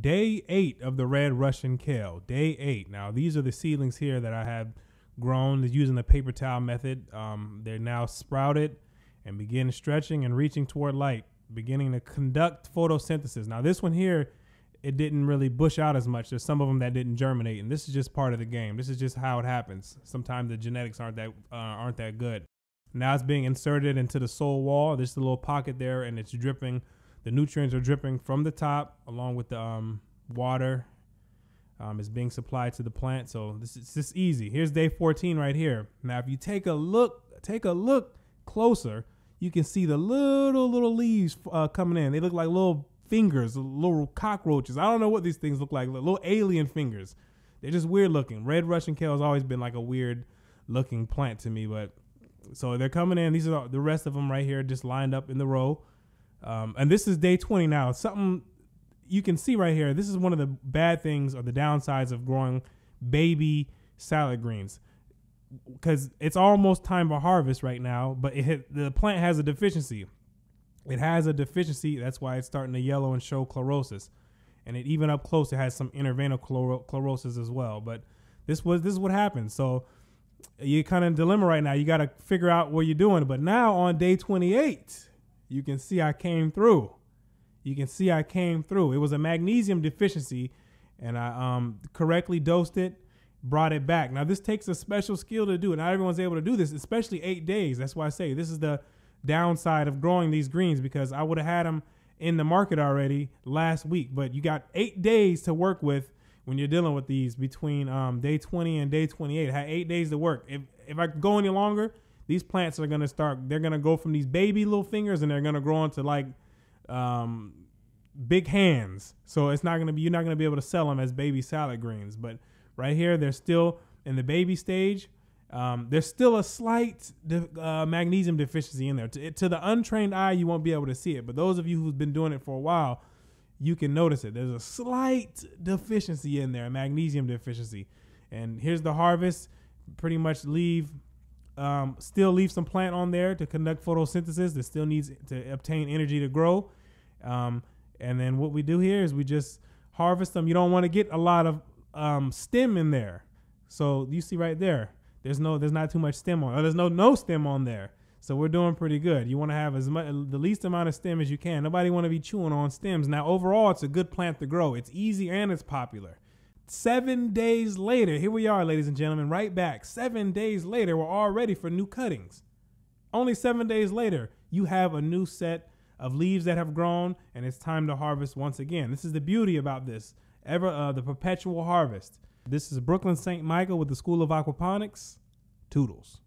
day eight of the red Russian kale. Day eight. Now these are the seedlings here that I have grown using the paper towel method. Um, they're now sprouted and begin stretching and reaching toward light, beginning to conduct photosynthesis. Now this one here, it didn't really bush out as much. There's some of them that didn't germinate, and this is just part of the game. This is just how it happens. Sometimes the genetics aren't that uh, aren't that good. Now it's being inserted into the soil wall. There's a little pocket there, and it's dripping the nutrients are dripping from the top along with the um, water um, is being supplied to the plant. So this is just easy. Here's day 14 right here. Now, if you take a look, take a look closer, you can see the little little leaves uh, coming in. They look like little fingers, little cockroaches. I don't know what these things look like. Little alien fingers. They're just weird looking. Red Russian kale has always been like a weird looking plant to me, but so they're coming in. These are the rest of them right here, just lined up in the row. Um, and this is day 20 now. Something you can see right here. This is one of the bad things or the downsides of growing baby salad greens because it's almost time for harvest right now, but it, the plant has a deficiency. It has a deficiency. That's why it's starting to yellow and show chlorosis. And it even up close, it has some interveinal chlorosis as well. But this was this is what happened. So you're kind of in dilemma right now. You got to figure out what you're doing. But now on day 28, you can see I came through. You can see I came through. It was a magnesium deficiency, and I um, correctly dosed it, brought it back. Now this takes a special skill to do. Not everyone's able to do this, especially eight days. That's why I say this is the downside of growing these greens because I would have had them in the market already last week. But you got eight days to work with when you're dealing with these between um, day 20 and day 28. I had eight days to work. If if I go any longer, these plants are gonna start. They're gonna go from these baby little fingers, and they're gonna grow into like um, big hands. So it's not gonna be. You're not gonna be able to sell them as baby salad greens. But right here, they're still in the baby stage. Um, there's still a slight de- uh, magnesium deficiency in there. To, to the untrained eye, you won't be able to see it. But those of you who've been doing it for a while, you can notice it. There's a slight deficiency in there, magnesium deficiency. And here's the harvest. Pretty much leave um, still leave some plant on there to conduct photosynthesis that still needs to obtain energy to grow. Um, and then what we do here is we just harvest them. You don't want to get a lot of um, stem in there. So you see right there, there's no, there's not too much stem on. Or there's no no stem on there. So we're doing pretty good. You want to have as much, the least amount of stem as you can. Nobody want to be chewing on stems. Now overall, it's a good plant to grow. It's easy and it's popular. Seven days later, here we are, ladies and gentlemen, right back. Seven days later, we're all ready for new cuttings. Only seven days later, you have a new set of leaves that have grown, and it's time to harvest once again. This is the beauty about this ever uh, the perpetual harvest. This is Brooklyn St. Mickell with the School of Aquaponics. Toodles.